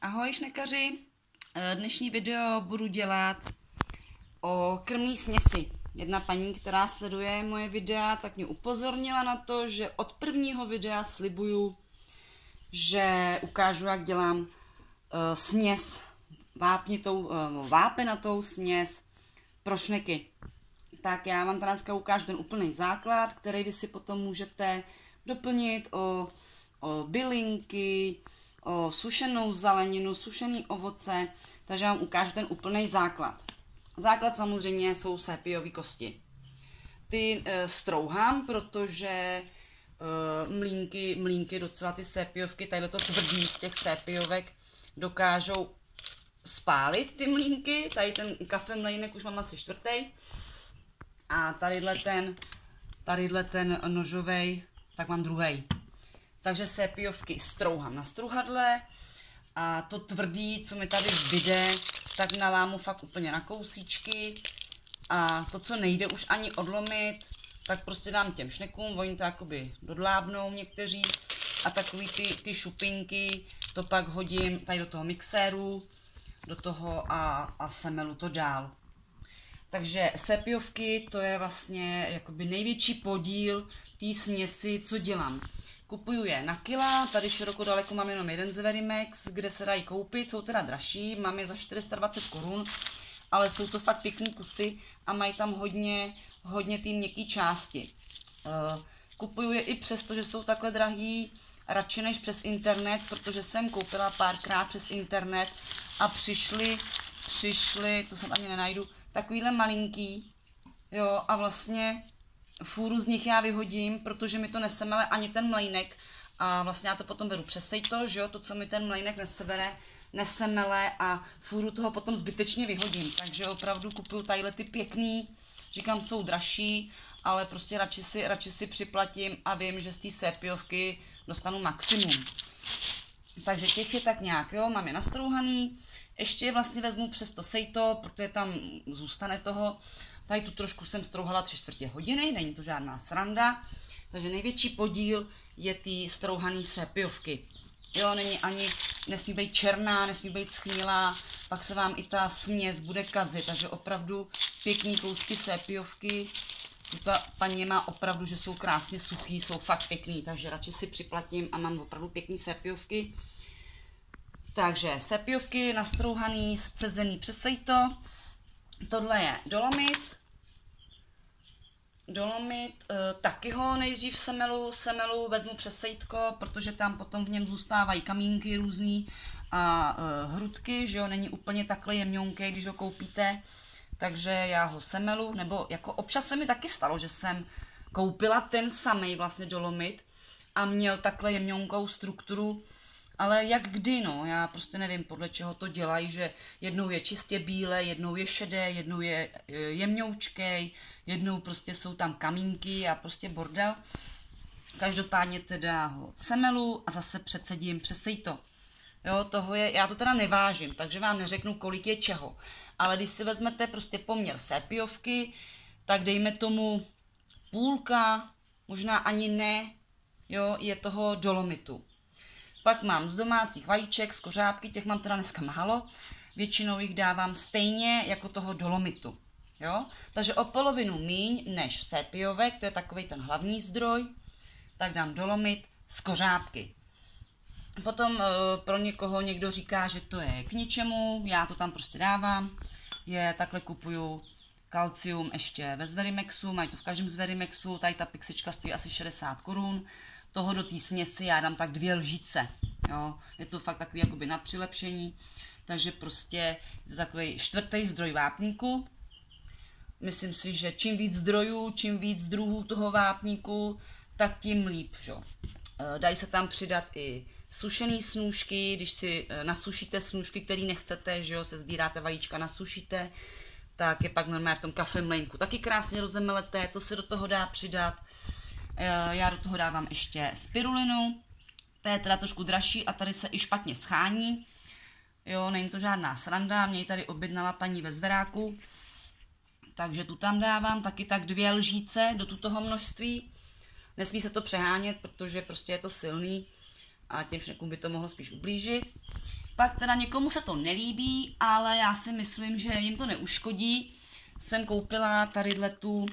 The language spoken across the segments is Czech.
Ahoj šnekaři, Eh, dnešní video budu dělat o krmní směsi. Jedna paní, která sleduje moje videa, tak mě upozornila na to, že od prvního videa slibuju, že ukážu, jak dělám uh, směs vápnitou, uh, vápenatou směs pro šneky. Tak já vám dneska ukážu ten úplný základ, který vy si potom můžete doplnit o, o bylinky, o sušenou zeleninu, sušený ovoce, takže vám ukážu ten úplný základ. Základ samozřejmě jsou sépiové kosti. Ty e, strouhám, protože e, mlínky, mlínky, docela ty sépiovky, tady to tvrdý z těch sépiovek dokážou spálit ty mlínky. Tady ten kafe mlejnek už mám asi čtvrtý. A tadyhle ten, tadyhle ten nožovej, tak mám druhý. Takže sépiovky strouhám na struhadle a to tvrdý, co mi tady zbyde, tak nalámu fakt úplně na kousíčky a to, co nejde už ani odlomit, tak prostě dám těm šnekům, oni to jakoby dodlábnou někteří a takový ty, ty šupinky, to pak hodím tady do toho mixéru, do toho a, a semelu to dál. Takže sepiovky to je vlastně jakoby největší podíl té směsi, co dělám. Kupuju je na kila, tady široko daleko mám jenom jeden z Verimex, kde se dají koupit, jsou teda dražší, mám je za 420 korun, ale jsou to fakt pěkný kusy a mají tam hodně, hodně ty měkké části. Eh, kupuju je i přesto, že jsou takhle drahý, radši než přes internet, protože jsem koupila párkrát přes internet a přišly, přišly, to jsem ani nenajdu, takovýhle malinký, jo, a vlastně fůru z nich já vyhodím, protože mi to nesemele ani ten mlejnek a vlastně já to potom beru přes to, že jo, to, co mi ten mlejnek nesebere, nesemele a fůru toho potom zbytečně vyhodím. Takže opravdu kupuju tadyhle ty pěkný, říkám, jsou dražší, ale prostě radši si, radši si připlatím a vím, že z té sépiovky dostanu maximum. Takže těch je tak nějak, jo, mám je nastrouhaný. Ještě vlastně vezmu přes to sejto, protože tam zůstane toho Tady tu trošku jsem strouhala tři čtvrtě hodiny, není to žádná sranda. Takže největší podíl je ty strouhaný sépiovky. Jo, není ani, nesmí být černá, nesmí být schnilá, pak se vám i ta směs bude kazit, takže opravdu pěkný kousky sépiovky. Ta paní má opravdu, že jsou krásně suchý, jsou fakt pěkný, takže radši si připlatím a mám opravdu pěkný sépiovky. Takže sépiovky nastrouhaný, scezený přes sejto. Tohle je dolomit, dolomit, uh, taky ho nejdřív semelu, semelu vezmu přes sejtko, protože tam potom v něm zůstávají kamínky různý a uh, hrudky, že jo, není úplně takhle jemňonký, když ho koupíte, takže já ho semelu, nebo jako občas se mi taky stalo, že jsem koupila ten samý vlastně dolomit a měl takhle jemňonkou strukturu, ale jak kdy, no, já prostě nevím, podle čeho to dělají, že jednou je čistě bílé, jednou je šedé, jednou je e, jemňoučkej, jednou prostě jsou tam kamínky a prostě bordel. Každopádně teda ho semelu a zase předsedím přes to. Jo, toho je, já to teda nevážím, takže vám neřeknu, kolik je čeho. Ale když si vezmete prostě poměr sépiovky, tak dejme tomu půlka, možná ani ne, jo, je toho dolomitu. Pak mám z domácích vajíček, z kořápky, těch mám teda dneska málo. Většinou jich dávám stejně jako toho dolomitu. Jo? Takže o polovinu míň než sépiovek, to je takový ten hlavní zdroj, tak dám dolomit z kořápky. Potom e, pro někoho někdo říká, že to je k ničemu, já to tam prostě dávám. Je, takhle kupuju kalcium ještě ve Zverimexu, mají to v každém Zverimexu, tady ta pixička stojí asi 60 korun toho do té směsi já dám tak dvě lžice. Jo? Je to fakt takový jakoby na přilepšení, takže prostě je to takový čtvrtý zdroj vápníku. Myslím si, že čím víc zdrojů, čím víc druhů toho vápníku, tak tím líp. Že? E, dají se tam přidat i sušený snůžky, když si e, nasušíte snůžky, které nechcete, že jo, se sbíráte vajíčka, nasušíte, tak je pak normálně v tom kafe mlejnku taky krásně rozemeleté, to se do toho dá přidat. Eh, já do toho dávám ještě spirulinu, to je teda trošku dražší a tady se i špatně schání. Jo, není to žádná sranda, mě ji tady objednala paní ve zveráku. Takže tu tam dávám taky tak dvě lžíce do toho množství. Nesmí se to přehánět, protože prostě je to silný a těm šnekům by to mohlo spíš ublížit. Pak teda někomu se to nelíbí, ale já si myslím, že jim to neuškodí. Jsem koupila tadyhle tu,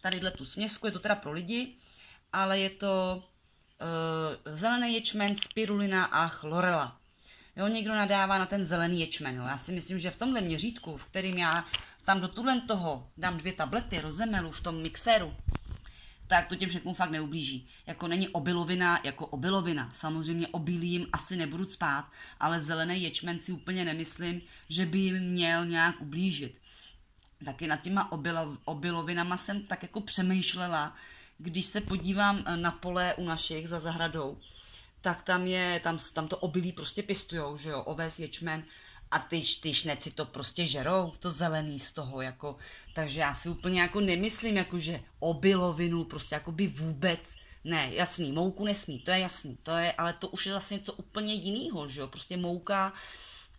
tadyhle tu směsku, je to teda pro lidi, ale je to uh, zelený ječmen, spirulina a chlorela. Jo, někdo nadává na ten zelený ječmen. Jo. Já si myslím, že v tomhle měřítku, v kterým já tam do tuhle toho dám dvě tablety rozemelu v tom mixéru, tak to těm všechnům fakt neublíží. Jako není obilovina jako obilovina. Samozřejmě obilím asi nebudu spát, ale zelený ječmen si úplně nemyslím, že by jim měl nějak ublížit. Taky nad těma obilo, obilovinama jsem tak jako přemýšlela, když se podívám eh, na pole u našich za zahradou, tak tam je, tam, tam to obilí prostě pěstujou, že jo, oves, ječmen, a ty, ty šneci to prostě žerou, to zelený z toho, jako, takže já si úplně jako nemyslím, jako že obilovinu prostě jako by vůbec, ne, jasný, mouku nesmí, to je jasný, to je, ale to už je vlastně něco úplně jiného, že jo, prostě mouka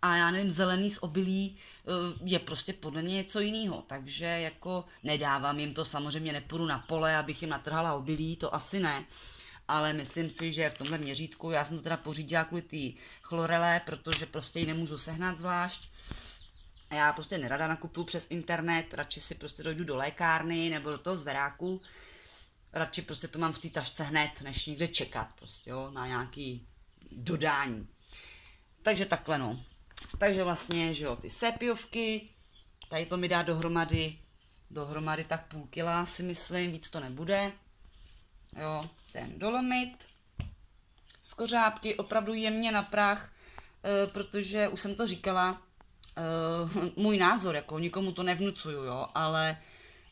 a já nevím, zelený z obilí eh, je prostě podle mě něco jiného, takže jako nedávám jim to, samozřejmě nepůjdu na pole, abych jim natrhala obilí, to asi ne, ale myslím si, že v tomhle měřítku, já jsem to teda pořídila kvůli té chlorele, protože prostě ji nemůžu sehnat zvlášť. Já prostě nerada nakupuju přes internet, radši si prostě dojdu do lékárny nebo do toho zveráku. Radši prostě to mám v té tašce hned, než někde čekat prostě, jo, na nějaký dodání. Takže takhle no. Takže vlastně, že jo, ty sépiovky, tady to mi dá dohromady, dohromady tak půl kila si myslím, víc to nebude. Jo, ten dolomit, skořápky opravdu jemně na prach, e, protože už jsem to říkala, e, můj názor, jako nikomu to nevnucuju, jo, ale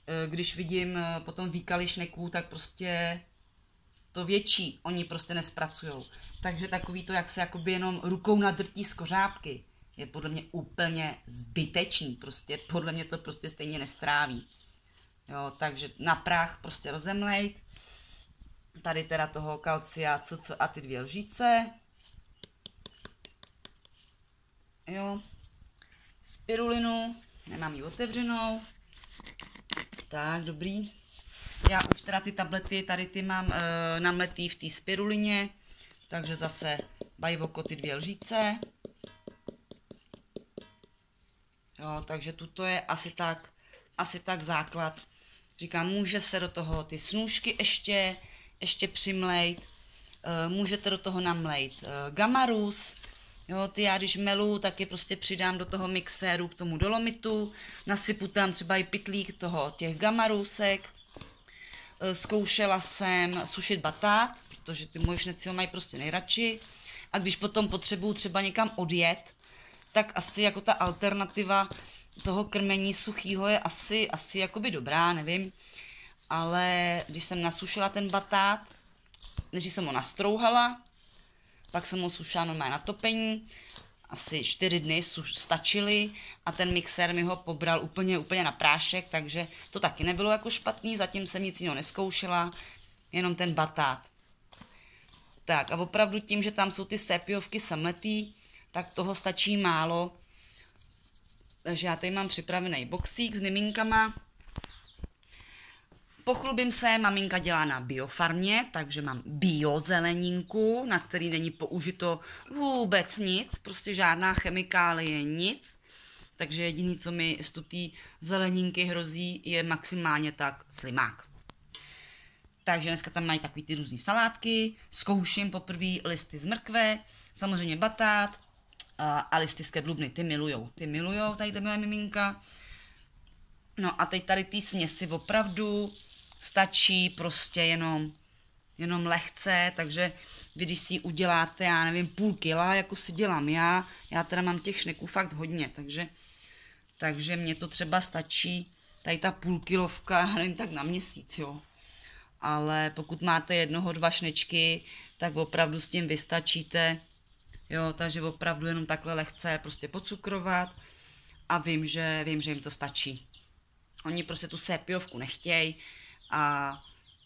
e, když vidím potom výkaly šneků, tak prostě to větší oni prostě nespracují. Takže takový to, jak se jakoby jenom rukou nadrtí z kořápky, je podle mě úplně zbytečný. Prostě podle mě to prostě stejně nestráví. Jo, takže na prach prostě rozemlejt, tady teda toho kalcia, co a ty dvě lžíce. Jo. Spirulinu, nemám ji otevřenou. Tak, dobrý. Já už teda ty tablety, tady ty mám e, namletý v té spirulině, takže zase bajvoko ty dvě lžíce. Jo, takže tuto je asi tak, asi tak základ. Říkám, může se do toho ty snůžky ještě, ještě přimlejt, eh, můžete do toho namlejt eh, gamarus, Jo, ty já když melu, tak je prostě přidám do toho mixéru k tomu dolomitu, nasypu tam třeba i pitlík toho, těch gamarusek. Eh, zkoušela jsem sušit batát, protože ty moje šneci ho mají prostě nejradši. A když potom potřebuju třeba někam odjet, tak asi jako ta alternativa toho krmení suchýho je asi, asi jakoby dobrá, nevím ale když jsem nasušila ten batát, než jsem ho nastrouhala, pak jsem ho sušila normálně na topení, asi čtyři dny stačily a ten mixér mi ho pobral úplně, úplně na prášek, takže to taky nebylo jako špatný, zatím jsem nic jiného neskoušela, jenom ten batát. Tak a opravdu tím, že tam jsou ty sépiovky samletý, tak toho stačí málo. Takže já tady mám připravený boxík s miminkama, Pochlubím se, maminka dělá na biofarmě, takže mám biozeleninku, na který není použito vůbec nic, prostě žádná chemikálie, nic. Takže jediný, co mi z té zeleninky hrozí, je maximálně tak slimák. Takže dneska tam mají takový ty různé salátky, zkouším poprvé listy z mrkve, samozřejmě batát a, a listy z kedlubny, ty milujou, ty milujou, tady moje miminka. No a teď tady ty směsi opravdu stačí prostě jenom, jenom lehce, takže vy když si uděláte, já nevím, půl kila, jako si dělám já, já teda mám těch šneků fakt hodně, takže, takže mě to třeba stačí, tady ta půl kilovka, nevím, tak na měsíc, jo. Ale pokud máte jednoho, dva šnečky, tak opravdu s tím vystačíte, jo, takže opravdu jenom takhle lehce prostě pocukrovat a vím, že, vím, že jim to stačí. Oni prostě tu sépiovku nechtějí, a,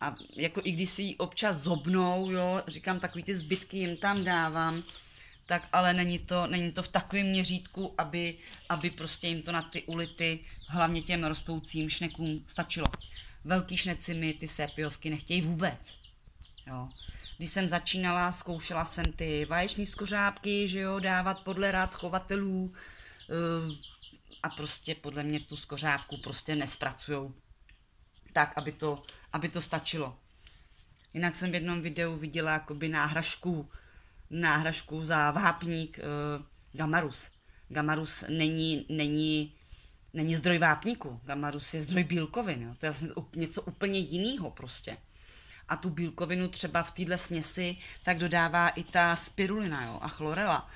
a jako i když si ji občas zobnou, jo, říkám, takový ty zbytky jim tam dávám, tak ale není to, není to v takovém měřítku, aby, aby prostě jim to na ty ulity, hlavně těm rostoucím šnekům stačilo. Velký šneci mi ty sépiovky nechtějí vůbec. Jo. když jsem začínala, zkoušela jsem ty vaječní skořápky, že jo, dávat podle rád chovatelů eh, a prostě podle mě tu skořápku prostě nespracujou tak, aby to, aby to stačilo. Jinak jsem v jednom videu viděla jakoby náhražku, náhražku za vápník uh, Gamarus. Gamarus není, není, není zdroj vápníku. Gamarus je zdroj bílkovin. Jo. To je něco úplně jiného prostě. A tu bílkovinu třeba v téhle směsi tak dodává i ta spirulina jo, a chlorela.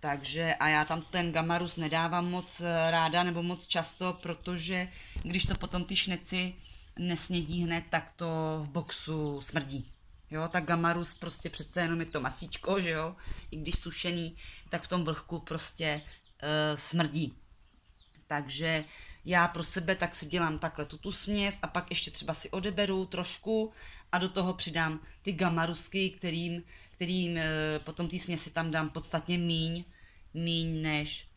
Takže a já tam ten gamarus nedávám moc eh, ráda nebo moc často, protože když to potom ty šneci nesnědí hned, tak to v boxu smrdí. Jo, tak gamarus prostě přece jenom je to masíčko, že jo, i když sušený, tak v tom vlhku prostě uh, smrdí. Takže já pro sebe tak si dělám takhle tu, směs a pak ještě třeba si odeberu trošku a do toho přidám ty gamarusky, kterým, kterým uh, potom ty směsi tam dám podstatně míň, míň než,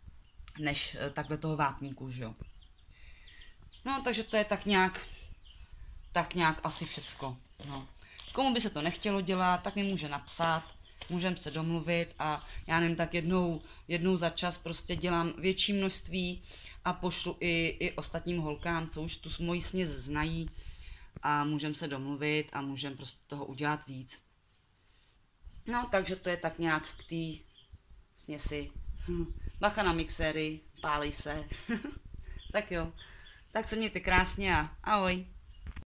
než uh, takhle toho vápníku, že jo. No, takže to je tak nějak, tak nějak asi všecko, no. Komu by se to nechtělo dělat, tak mi může napsat, můžeme se domluvit a já nevím, tak jednou, jednou za čas prostě dělám větší množství a pošlu i, i ostatním holkám, co už tu moji směs znají a můžeme se domluvit a můžeme prostě toho udělat víc. No, takže to je tak nějak k té směsi. Bacha na mixéry, pálí se. tak jo, tak se mějte krásně a ahoj.